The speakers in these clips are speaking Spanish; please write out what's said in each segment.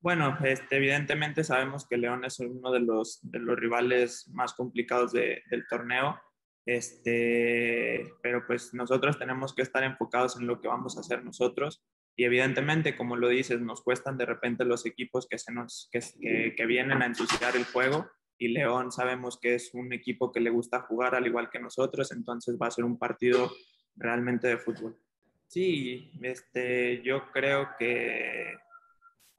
Bueno, este, evidentemente sabemos que León es uno de los, rivales más complicados del torneo, este, pero pues nosotros tenemos que estar enfocados en lo que vamos a hacer nosotros y evidentemente, como lo dices, nos cuestan de repente los equipos que, se nos, que vienen a ensuciar el juego y León sabemos que es un equipo que le gusta jugar al igual que nosotros, entonces va a ser un partido realmente de fútbol. Sí, este, yo creo que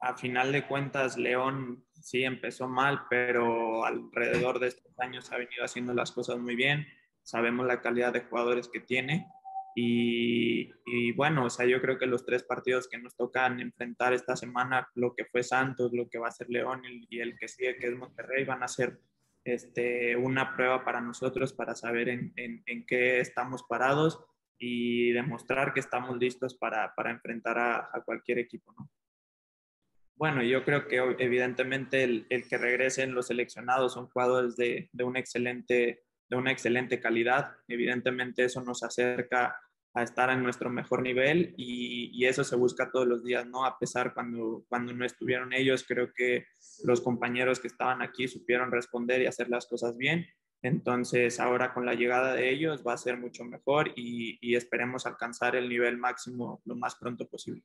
a final de cuentas León sí empezó mal, pero alrededor de estos años ha venido haciendo las cosas muy bien. Sabemos la calidad de jugadores que tiene. Y, bueno, o sea, yo creo que los tres partidos que nos tocan enfrentar esta semana, lo que fue Santos, lo que va a ser León y, el que sigue, que es Monterrey, van a ser este, una prueba para nosotros para saber en, qué estamos parados y demostrar que estamos listos para, para enfrentar a, a cualquier equipo. ¿no? Bueno, yo creo que evidentemente el, que regresen los seleccionados son jugadores de, una excelente calidad. Evidentemente eso nos acerca a estar en nuestro mejor nivel y, y, eso se busca todos los días, ¿no? A pesar cuando, cuando no estuvieron ellos, creo que los compañeros que estaban aquí supieron responder y hacer las cosas bien. Entonces ahora con la llegada de ellos va a ser mucho mejor y, y esperemos alcanzar el nivel máximo lo más pronto posible.